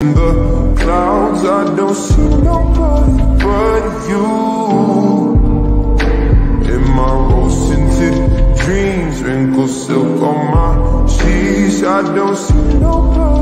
In the clouds, I don't see nobody but you. In my rose tinted dreams, wrinkled silk on my sheets, I don't see nobody.